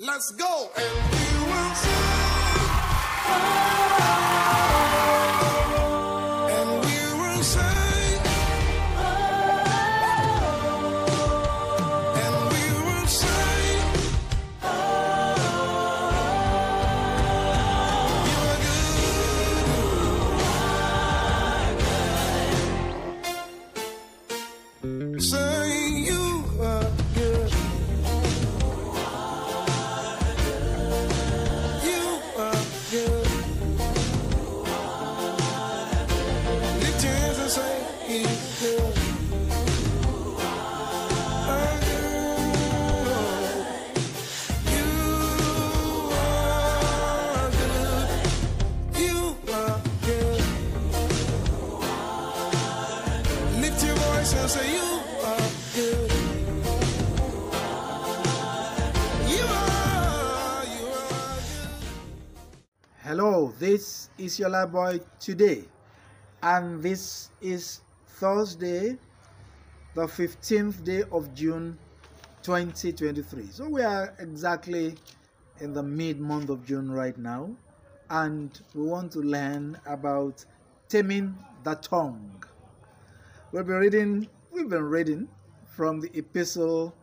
Let's go. And we will sing. Hello, this is your Life-Buoy today, and this is Thursday, the 15th day of June 2023. So we are exactly in the mid month of June right now, and we want to learn about taming the tongue. We'll be reading, we've been reading from the epistle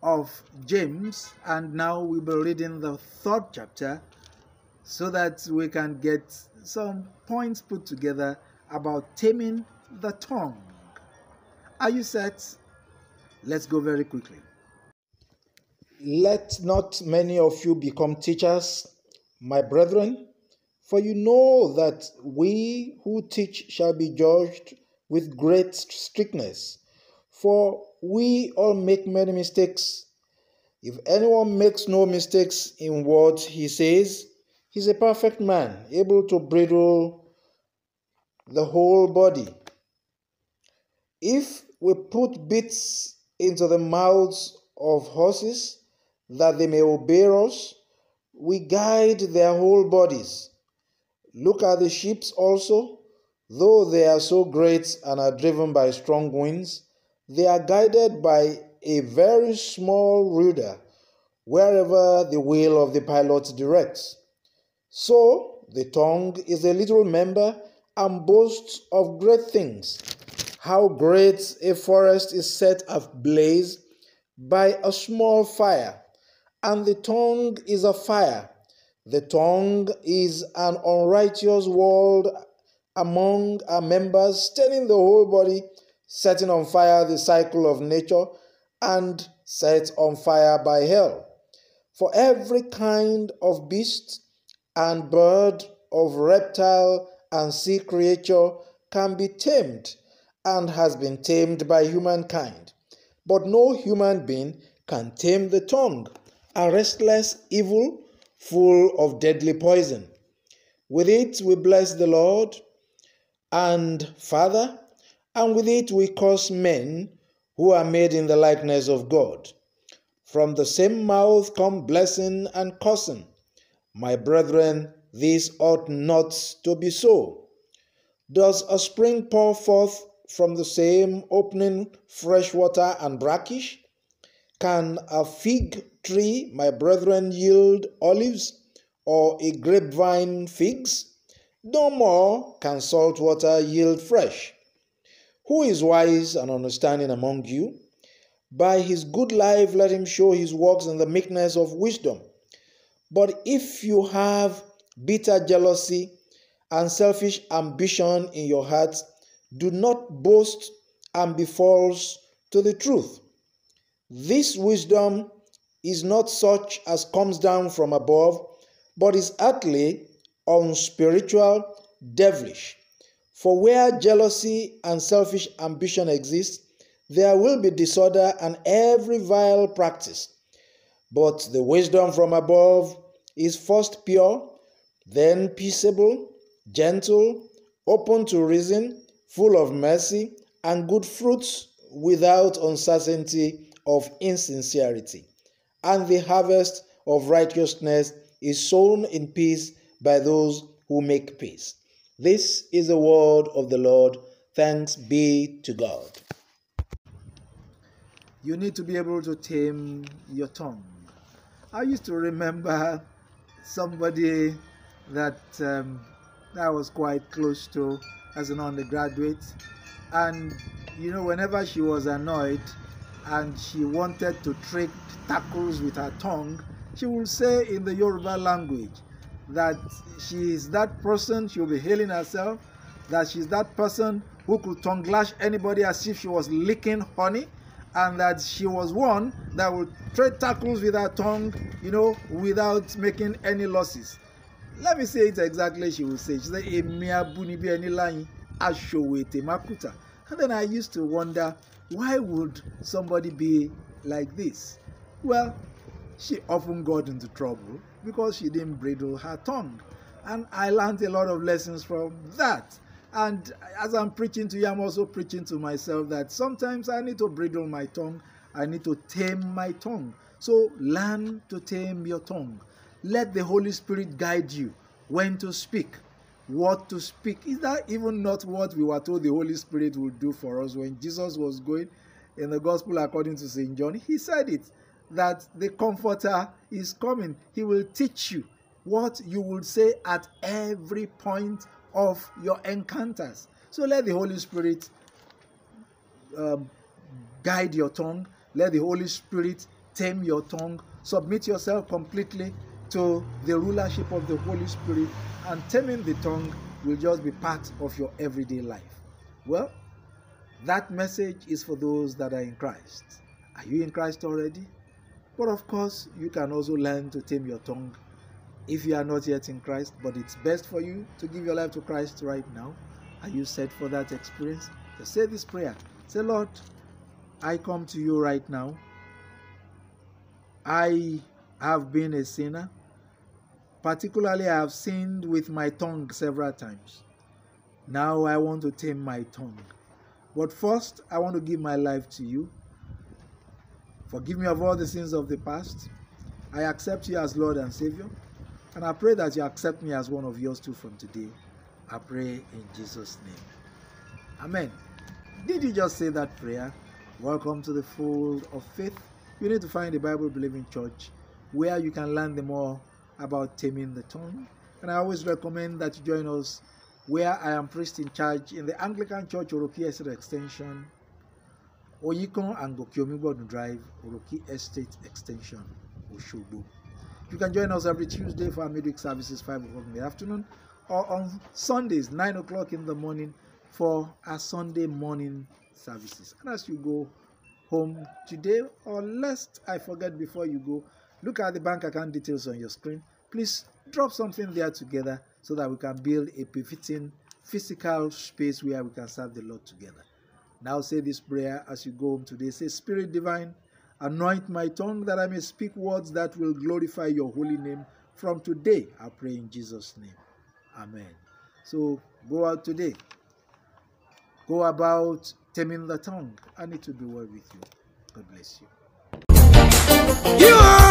of James, and now we'll be reading the third chapter so that we can get some points put together about taming the tongue. Are you set? Let's go very quickly. Let not many of you become teachers, my brethren, for you know that we who teach shall be judged with great strictness. For we all make many mistakes. If anyone makes no mistakes in what he says, he's a perfect man, able to bridle the whole body. If we put bits into the mouths of horses that they may obey us, we guide their whole bodies. Look at the ships also, though they are so great and are driven by strong winds, they are guided by a very small rudder wherever the will of the pilot directs. So the tongue is a little member and boasts of great things. How great a forest is set ablaze by a small fire, and the tongue is a fire. The tongue is an unrighteous world among our members, turning the whole body, setting on fire the cycle of nature, and set on fire by hell. For every kind of beast and bird, of reptile and sea creature can be tamed and has been tamed by humankind. But no human being can tame the tongue, a restless evil full of deadly poison. With it we bless the Lord and Father, and with it we curse men who are made in the likeness of God. From the same mouth come blessing and cursing. My brethren, this ought not to be so. Does a spring pour forth from the same opening fresh water and brackish? Can a fig tree, my brethren, yield olives, or a grapevine figs? No more can salt water yield fresh. Who is wise and understanding among you? By his good life, let him show his works in the meekness of wisdom. But if you have bitter jealousy and selfish ambition in your hearts, do not boast and be false to the truth. This wisdom is not such as comes down from above, but is earthly, unspiritual, devilish. For where jealousy and selfish ambition exist, there will be disorder and every vile practice. But the wisdom from above is first pure, then peaceable, gentle, open to reason, full of mercy and good fruits, without uncertainty of insincerity. And the harvest of righteousness is sown in peace by those who make peace. This is the word of the Lord. Thanks be to God. You need to be able to tame your tongue. I used to remember somebody that um, I was quite close to as an undergraduate, and you know, whenever she was annoyed and she wanted to trade tackles with her tongue, she would say in the Yoruba language that she is that person, she'll be hailing herself, that she's that person who could tongue lash anybody as if she was licking honey, and that she was one that would trade tackles with her tongue, you know, without making any losses. Let me say it exactly, she would say. She said, Èmi abúnibí ẹni láyìn, aṣòwò ètè mákùtà. And then I used to wonder, why would somebody be like this? Well, she often got into trouble because she didn't bridle her tongue. And I learned a lot of lessons from that. And as I'm preaching to you, I'm also preaching to myself that sometimes I need to bridle my tongue, I need to tame my tongue. So learn to tame your tongue. Let the Holy Spirit guide you when to speak, what to speak. Is that even not what we were told the Holy Spirit would do for us when Jesus was going in the Gospel according to St. John? He said it that the Comforter is coming. He will teach you what you will say at every point of your encounters. So let the Holy Spirit um, guide your tongue. Let the Holy Spirit tame your tongue. Submit yourself completely to the rulership of the Holy Spirit, and taming the tongue will just be part of your everyday life. Well, that message is for those that are in Christ. Are you in Christ already? But of course, you can also learn to tame your tongue if you are not yet in Christ, but it's best for you to give your life to Christ right now. Are you set for that experience? Just say this prayer. Say, Lord, I come to you right now. I have been a sinner. Particularly, I have sinned with my tongue several times. Now I want to tame my tongue. But first, I want to give my life to you. Forgive me of all the sins of the past. I accept you as Lord and Savior. And I pray that you accept me as one of yours too from today. I pray in Jesus' name. Amen. Did you just say that prayer? Welcome to the fold of faith. You need to find a Bible believing church where you can learn the more about taming the tongue. And I always recommend that you join us where I am priest in charge in the Anglican Church Estate Extension, Oyikon and Goke Omigbodun Drive, Oroki Estate Extension, Oshogbo. You can join us every Tuesday for our midweek services, 5 o'clock in the afternoon, or on Sundays, 9 o'clock in the morning for our Sunday morning services. And as you go home today, or lest I forget before you go, look at the bank account details on your screen. Please drop something there together so that we can build a befitting physical space where we can serve the Lord together. Now say this prayer as you go home today. Say, Spirit divine, anoint my tongue that I may speak words that will glorify your holy name. From today, I pray in Jesus' name. Amen. So go out today. Go about taming the tongue. I need to be well with you. God bless you. You